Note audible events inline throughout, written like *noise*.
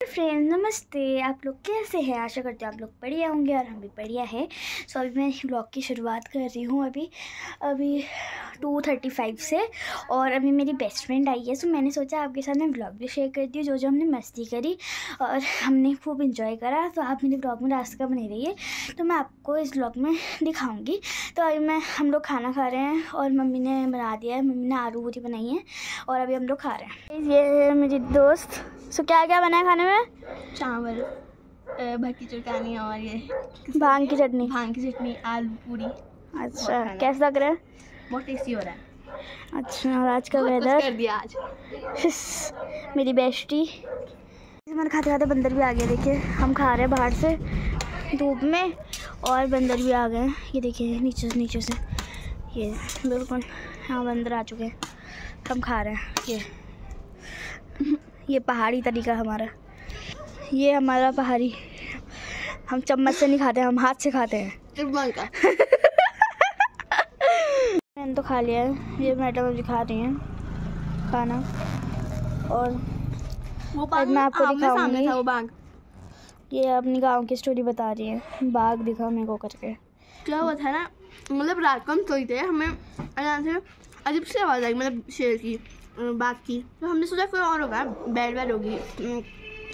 Friend नमस्ते। आप लोग कैसे हैं? आशा करते हैं आप लोग बढ़िया होंगे और हम भी बढ़िया है। सो अभी मैं ब्लॉग की शुरुआत कर रही हूँ अभी अभी टू थर्टी फाइव से और अभी मेरी बेस्ट फ्रेंड आई है। सो मैंने सोचा आपके साथ मैं ब्लॉग भी शेयर करती हूँ, जो जो हमने मस्ती करी और हमने खूब इन्जॉय करा। तो आप मेरे ब्लॉग में रास्ता का बने रहिए तो मैं आपको इस ब्लॉग में दिखाऊँगी। तो अभी मैं, हम लोग खाना खा रहे हैं और मम्मी ने बना दिया है। मम्मी ने आलू पूरी बनाई है और अभी हम लोग खा रहे हैं। ये मेरी दोस्त। सो क्या क्या बनाया है खाने में? चावल भट्टी चटनी और ये भाँग की चटनी। भाँग की चटनी आलू पूरी। अच्छा कैसा लग रहा है? बहुत टेस्टी हो रहा है। अच्छा और आज का वेदर कर दिया आज। मेरी बेस्टी मैंने खाते खाते बंदर भी आ गए देखिए। हम खा रहे हैं बाहर से धूप में और बंदर भी आ गए हैं। ये देखिए नीचे से नीचे से। ये बिल्कुल हाँ बंदर आ चुके हैं। हम खा रहे हैं ये। *laughs* ये पहाड़ी तरीका हमारा। ये हमारा पहाड़ी। हम चम्मच से नहीं खाते हम हाथ से खाते हैं। का। *laughs* मैंने तो खा लिया है। ये मैडम अभी खा रही हैं खाना। और वो मैं आपको दिखाऊँगी। वो बाग। ये अपनी गाँव की स्टोरी बता रही है। बाघ दिखा मेरे को करके। क्या हुआ था ना मतलब रात को हम सोई थे हमें अचानक से अजीब सी आवाज़ आई मतलब शेर की बाघ की। तो हमने सोचा कोई और होगा बैल वैल होगी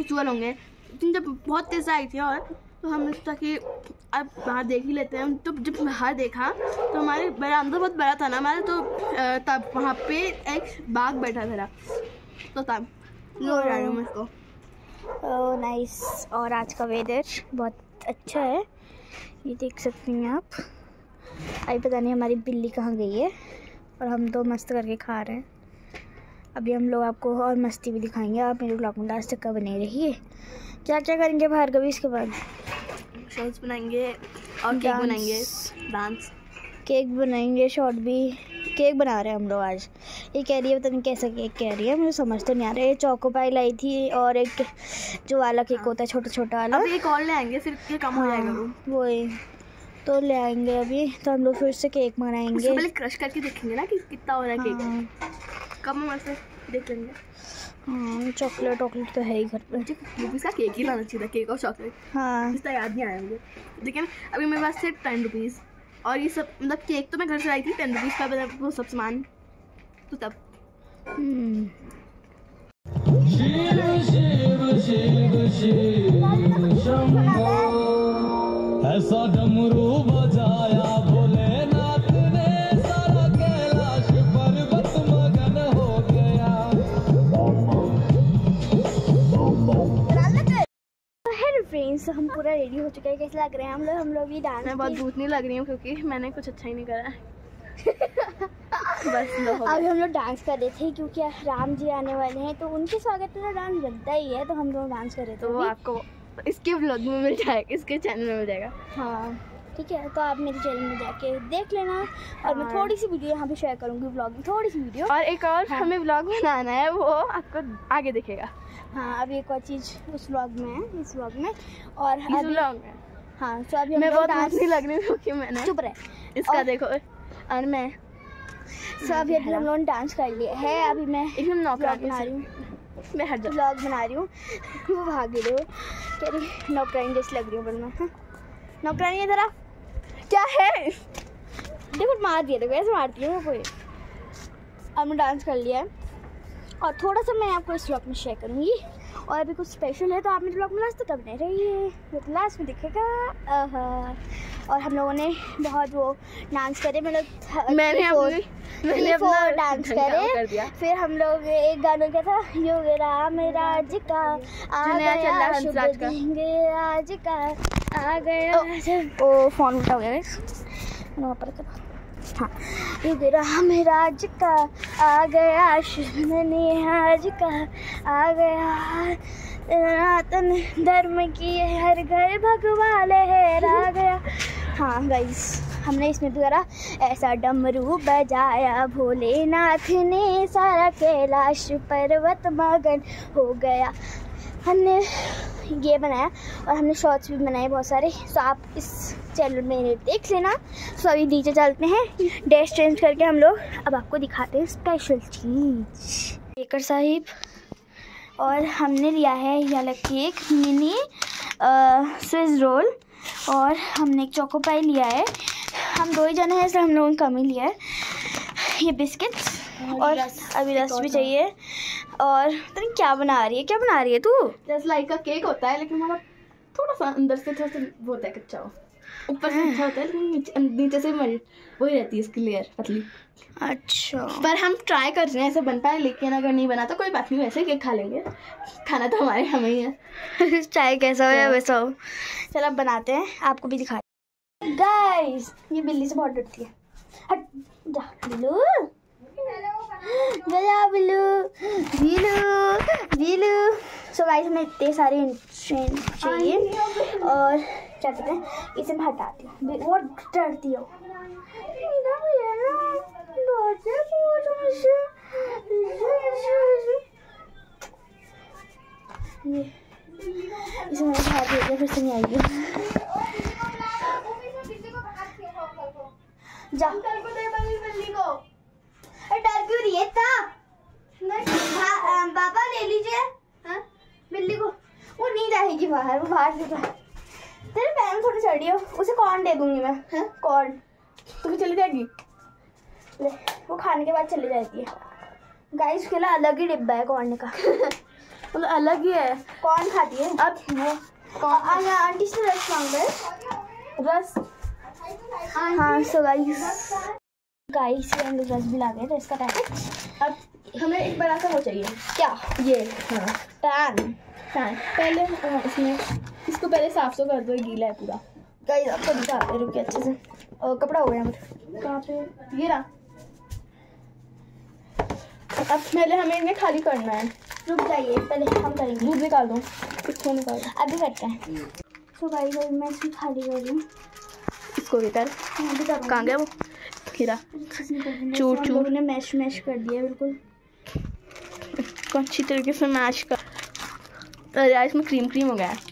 चुअल होंगे लेकिन जब बहुत तेज़ आई थी और तो हमने सोचा कि अब बाहर देख ही लेते हैं। तो जब बाहर देखा तो हमारे बरामदा बहुत बड़ा था ना हमारा तो तब वहाँ पे एक बाघ बैठा था तो तब लो जा रही हूँ। मैं इसको नाइस और आज का वेदर बहुत अच्छा है। ये देख सकती हैं आप। अभी पता नहीं हमारी बिल्ली कहाँ गई है और हम तो मस्त करके खा रहे हैं। अभी हम लोग आपको और मस्ती भी दिखाएँगे। आप मेरे ब्लॉग में लास्ट तक का बने रहिए। क्या क्या करेंगे बाहर कभी इसके बाद? शॉर्ट्स बनाएँगे और केक बनाएँगे डांस केक बनाएँगे शॉर्ट भी. केक बना रहे हैं हम लोग आज. ये कह रही है पता नहीं कैसा केक कह रही है मुझे समझ तो नहीं आ रहा. है चौको पाई लाई थी और एक जो वाला केक होता है छोटा छोटा वाला. अब एक और ले आएँगे फिर ये कम हो जाएगा वो हाँ, वही. तो ले आएँगे अभी. तो हम लोग फिर से केक बनाएँगे. पहले क्रश करके देखेंगे ना कि कितना हो रहा है केक हाँ, कम ऐसे देख लेंगे. चॉकलेट वॉकलेट तो है ही घर पे। मुझे रुपीज़ का केक ही लाना चाहिए था केक और चॉकलेट हाँ। इसका याद नहीं आया मुझे। लेकिन अभी मेरे पास थे टेन रुपीज़ और ये सब मतलब केक तो मैं घर से लाई थी टेन रुपीज़ का मतलब वो सब सामान। तो तब। हम्म, ऐसा डमरू फ्रेंड्स हम पूरा रेडी हो चुके हैं कैसे लग रहे हैं हम लोग? हम लोग भी डांस मैं बहुत भूत नहीं लग रही हूँ क्योंकि मैंने कुछ अच्छा ही नहीं करा बस लो। अभी हम लोग डांस कर रहे थे क्योंकि राम जी आने वाले हैं तो उनके स्वागत में डांस बनता ही है तो हम लोग डांस कर रहे थे तो वो आपको इसके ब्लॉग में मिल जाएगा इसके चैनल में मिल जाएगा। हाँ। ठीक है? तो आप मेरे चैनल में जाके देख लेना और मैं हाँ। थोड़ी सी वीडियो यहाँ पे शेयर करूँगी ब्लॉग में थोड़ी सी वीडियो और एक और हाँ। हमें ब्लॉग बनाना है वो आपको आगे दिखेगा। हाँ अभी एक और चीज़ उस व्लॉग में है इस व्लॉग में। और इस ब्लॉग में? हाँ तो अभी हम मैं लोग बहुत डांस नहीं लग रही हूँ क्योंकि मैंने चुप रहे। इसका देखो। और मैं तो अभी अभी हम लोगों डांस कर लिया है अभी मैं एकदम ब्लॉग बना रही हूँ। मैं जा ब्लॉग बना रही हूँ। वो भाग गई वो कह रही नौकरानी जैसी लग रही हूँ पर मैं हाँ। नौकरानी इधर आ क्या है? देखो, मार दिया, देखो, ऐसे मारती है मैं कोई हमने डांस कर लिया है। और थोड़ा सा मैं आपको इस ब्लॉग में शेयर करूँगी। और अभी कुछ स्पेशल है तो आप मेरे ब्लॉग में लास्ट तक बने रहिए। है लास्ट में दिखेगा। और हम लोगों ने बहुत वो डांस करे मतलब मैंने मैंने अपना डांस कर करे दिया फिर हम लोग एक गाना क्या था युग राम राज का आ चल रहा गया है शुभ का। आज का आ गया ओ फ़ोन उठा हो गया। वहाँ पर। हाँ युग राम राज का आ गया शुभ का आ गया सनातन धर्म की हर घर भगवा लहरा गया हाँ गाइस हमने इसमें भी करा, ऐसा डमरू बजाया भोलेनाथ ने, सारा कैलाश पर्वत मगन हो गया। हमने ये बनाया और हमने शॉर्ट्स भी बनाए बहुत सारे। तो आप इस चैनल में देख लेना। सो अभी नीचे चलते हैं। डैश चेंज करके हम लोग अब आपको दिखाते हैं स्पेशल चीज़। बेकर साहिब, और हमने लिया है ये वाला केक मिनी स्विस रोल और हमने एक चोको पाई लिया है। हम दो ही जने हैं इसलिए हम लोगों ने कम ही लिया है। ये बिस्किट और अभी रस भी चाहिए। और तुम क्या बना रही है क्या बना रही है तू? जैसे लाइक का केक होता है लेकिन हमारा थोड़ा सा अंदर से थोड़ा सा वो होता है कच्चा। ऊपर से अच्छा होता है लेकिन नीचे नीचे से मर वही रहती है इसकी लेयर पतली। अच्छा। पर हम ट्राई कर रहे हैं ऐसे बन पाए लेकिन अगर नहीं बना तो कोई बात नहीं वैसे केक खा लेंगे। खाना तो हमारे हमें ही है। *laughs* चाहे कैसा हो या वैसा हो? चलो अब बनाते हैं आपको भी दिखा गाइस ये बिल्ली से बहुत डरती है। हट जा बिल्लू। जा बिल्लू। बिल्लू बिल्लू। सो गाइस हमें इतने सारे चाहिए। और क्या कहते हैं इसे मैं हटाती हूँ। वो डरती हो। इसे मैंने खा दिया फिर से नहीं आएगी। डर क्यों रही है हाँ, ले लीजिए। हाँ, बिल्ली को। वो नहीं जाएगी बाहर वो बाहर से जा। में थोड़ी चढ़ी हो। उसे कौन दे दूँगी मैं। हाँ? कौन तुम्हें चली जाएगी? ले वो खाने के बाद चली जाती है। गाइस के लिए अलग ही डिब्बा है कौन का। *laughs* मतलब अलग ही है। कौन खाती है। अब वो कौन आंटी से रस मांग रहे रस हाँ सो गाइस गाइस ये हम रस भी ला गए थे इसका पैकेट अब हमें एक बड़ा सा वो चाहिए। क्या? ये। हाँ पैन हाँ। पहले हाँ, इसमें इसको पहले साफ़ तो कर दो गीला है पूरा। गाइस आपको दिखाते हैं रुकिए अच्छे से। और कपड़ा हो गया मेरा कहाँ पे? ये रहा। अब पहले हमें इन्हें खाली करना है। रुक जाइए पहले हम करेंगे। दूध निकाल दो इसको निकाल दो। अभी करते हैं। सो गाइस अभी मैं इसमें खाली कर रही हूँ। इसको भी कर। अभी कहाँ गया वो? हीरा चूर चूर, ने मैश मैश कर दिया बिल्कुल। इसको अच्छी तरीके से मैश कर। अरे यार इसमें क्रीम क्रीम हो गया है।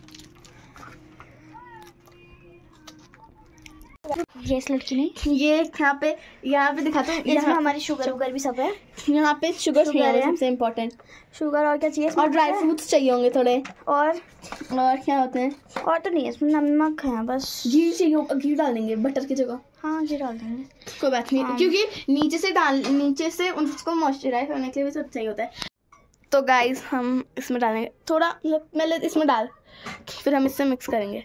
ये इस लड़की ने ये यहाँ पे यहाँ पे दिखाता हूँ। इसमें हमारी शुगर वुगर भी सब है। यहाँ पे शुगर शुगर है। सबसे इम्पोर्टेंट शुगर और क्या चाहिए? और ड्राई फ्रूट्स चाहिए होंगे थोड़े। और? और क्या होते हैं? और तो नहीं है इसमें नमक है बस। घी चाहिए घी डाल देंगे बटर की जगह। हाँ घी डाल देंगे। कोई बात नहीं हाँ। क्योंकि नीचे से डाल नीचे से उसको मॉइस्चराइज करने के लिए भी सब चाहिए होता है। तो गाइस हम इसमें डालेंगे। थोड़ा मतलब इसमें डाल फिर हम इससे मिक्स करेंगे।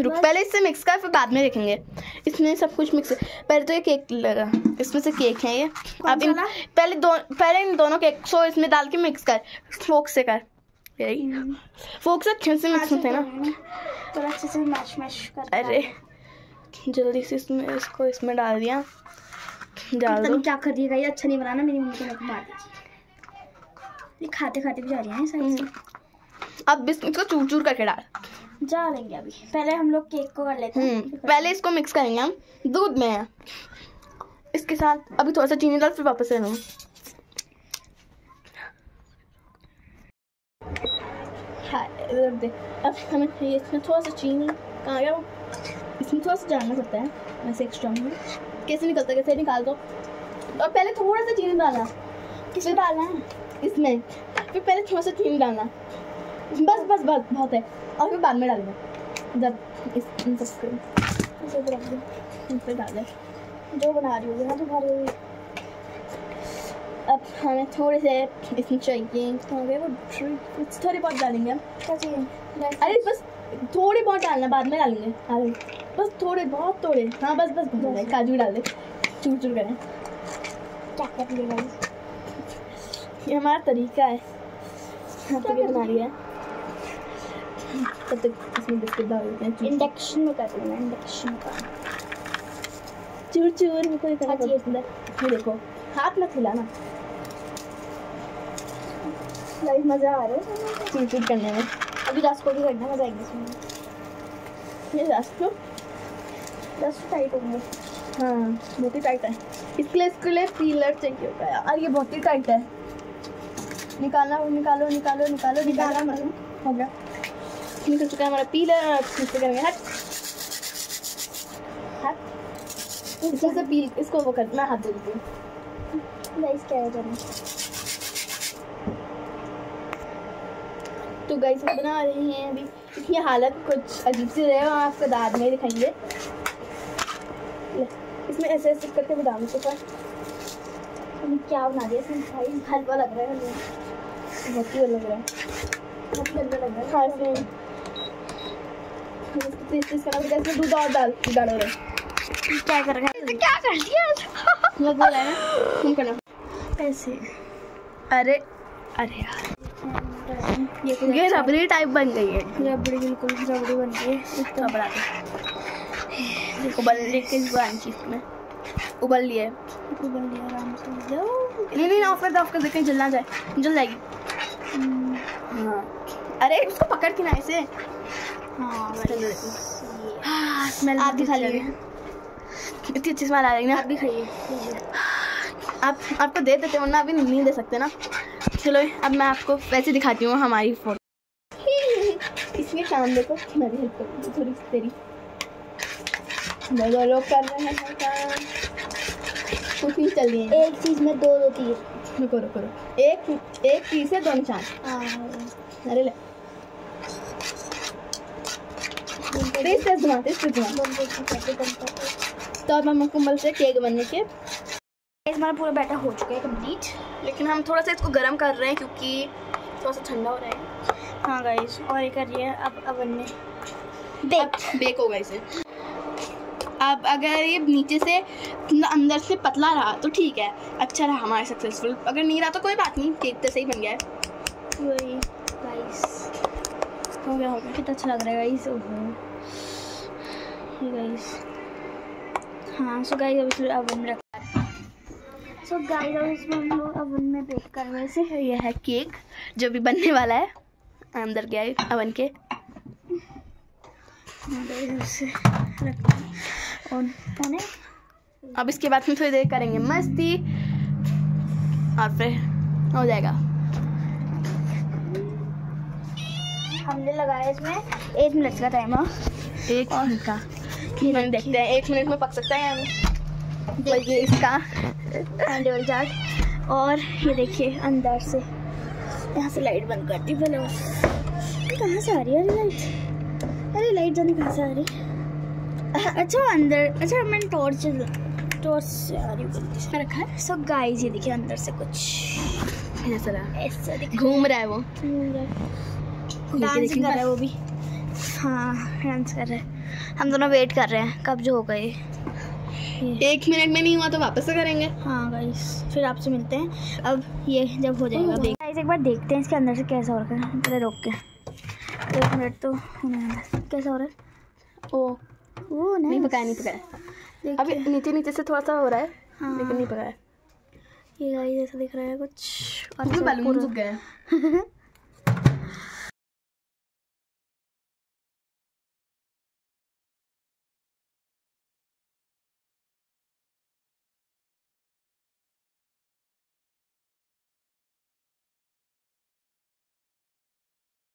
रुक पहले इससे मिक्स कर फिर बाद में देखेंगे। इसमें सब कुछ मिक्स पहले तो ये केक लगा। इसमें से केक है ये। अब इन पहले दो पहले इन दोनों केक को इसमें डाल के मिक्स कर। फोक से कर। यही। फोक से अच्छे से मिक्स होते हैं ना। तो अच्छे से मैश मैश कर अरे जल्दी से इसमें इसको इसमें डाल दिया। डाल दो। क्या कर दिएगा ये अच्छा नहीं बनाना मेरी मम्मी को मेरे खाते खाते भी जा रही है अब इस- इसको चूर चूर करके डाल। जा लेंगे अभी। पहले हम लोग केक को कर लेते हैं। हम्म पहले इसको मिक्स करेंगे हम। दूध में इसके साथ अभी थोड़ा सा चीनी डाल फिर वापस से लूँ हाँ अब हमें इसमें थोड़ा सा चीनी कहाँ गया वो इसमें थोड़ा सा डालना पड़ता है। वैसे एक्स्ट्रा में कैसे निकलता है कैसे निकाल दो। और पहले थोड़ा सा चीनी डालना। किसमें? डालना है। इसमें। फिर पहले थोड़ा सा चीनी डालना। बस बस बस बहुत है। और फिर बाद में डालना जब इस इन सबको इसे रख दो इन पे डाल दे। जो बना रही होगी ना तुम्हारी होगी अब हमें थोड़े से इसमें चाहिए। हो गए वो कुछ थोड़ी बहुत डालेंगे हम। क्या चाहिए? अरे बस थोड़ी बहुत डालना बाद में डालेंगे। आगे बस थोड़े बहुत थोड़े। हाँ बस बस बहुत काजू डाल दे। चूर चूर करें। क्या कर लिएगा ये हमारा तरीका है। हाँ तो बना लिया है? तब तक इसमें बिस्किट डाल देते हैं इंडक्शन में कर लेना इंडक्शन का चूर चूर मेरे को ये करना पसंद है ये देखो हाथ मत हिलाना लाइव मज़ा आ रहा है चूर चूर करने में अभी रस को भी करना मज़ा आएगी इसमें ये रास्ते रस टाइट होंगे हाँ बहुत ही टाइट है. इसके लिए इसके लिए पीलर चाहिए होता है यार ये बहुत ही टाइट है. निकालना निकालो निकालो निकालो निकाला मतलब हो गया. निकल चुका है हमारा पीलर इसको करेंगे हट हट इसमें से पील इसको वो कर मैं हाथ दे देती हूँ गाइस क्या है करना तो गाइस हम बना रहे हैं अभी इसकी हालत कुछ अजीब सी रहे हम आपको दाद में दिखाएँगे इसमें ऐसे ऐसे करके बादाम के साथ क्या बना दिया इसमें भाई हलवा लग रहा है हमें बहुत ही लग रहा है बहुत लग रहा है हाँ इसको करना पड़ेगा इसमें दूध और डाल डालो क्या कर रहा है क्या कर दिया रहा है ना तुम करना अरे अरे यार। ये ये रबड़ी टाइप बन गई है। रबड़ी बिल्कुल रबड़ी बन गई है। के बन की इसमें? उबल लिए उबल दिया आराम से। नहीं नहीं ऑफ़ कर दे ऑफ़ कर दे कहीं जल ना जाए। जल जाएगी। हम्म, हाँ। अरे उसको पकड़ के ना ऐसे। हाँ हाँ स्मेल आप भी खा लीजिए। इतनी अच्छी स्मेल आ रही है ना? आप भी खाइए आप आपको दे देते वरना अभी नहीं दे सकते ना। चलो अब मैं आपको वैसे दिखाती हूँ हमारी फ़ोटो इसमें काम देखो मैं भी हेल्प करूँ थोड़ी तेरी लोग कर रहे हैं काम कुछ नहीं चल रही है। एक चीज़ में दो दो तीर रुको रुको रुको। एक एक तीर से दो निशान हाँ, अरे ले। है तो अब हम मुकम्मल से केक बनने के हमारा पूरा बैटर हो चुका है कंप्लीट लेकिन हम थोड़ा सा इसको गर्म कर रहे हैं क्योंकि थोड़ा सा ठंडा हो रहा है। हाँ गाइस और ये करिए अब अवन में। बेक बेक होगा इसे। अब अगर ये नीचे से अंदर से पतला रहा तो ठीक है। अच्छा रहा हमारा सक्सेसफुल अगर नहीं रहा तो कोई बात नहीं केक तो सही बन गया है। वही गाइस हो गया हो गया। कितना अच्छा लग रहा है गाइस गाइस हाँ सो गाइस अब अवन में रखा है। सो गाइस अब इसमें हम लोग अवन में बेक कर रहे है यह है केक जो भी बनने वाला है। अंदर गया है अवन के। हाँ अब इसके बाद हम थोड़ी देर करेंगे मस्ती। और फिर हो जाएगा। हमने लगाया इसमें एक मिनट का टाइमर एक मिनट का। देखते हैं एक मिनट में पक सकता है या नहीं देखिए इसका टेबल चार्ट और ये देखिए अंदर से। यहाँ से लाइट बंद कर दी पहले कहाँ से आ रही है अरे लाइट अरे लाइट जाने कहाँ से आ रही अच्छा अंदर। अच्छा मैंने टॉर्च टॉर्च से आ रही है रखा है? सो गाइस ये देखिए अंदर से कुछ। ऐसा ऐसा घूम रहा है वो। कर रहा है वो भी। हाँ डांस कर रहा है। हम दोनों वेट कर रहे हैं कब जो होगा ये ये एक मिनट में नहीं हुआ तो वापस से करेंगे। हाँ गाइस फिर आपसे मिलते हैं। अब ये जब हो जाएगा गाइस एक बार देखते हैं इसके अंदर से कैसा हो रहा है। पहले रोक के। एक मिनट तो कैसा हो रहा है? ओ वो नहीं पकाया नहीं पकाया। अभी नीचे नीचे से थोड़ा सा हो रहा है हाँ। लेकिन नहीं पकाया। ये गाइस ऐसा दिख रहा है कुछ। और बलून सूख गया। है *laughs*